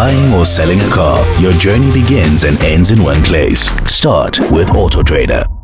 Buying or selling a car, your journey begins and ends in one place. Start with AutoTrader.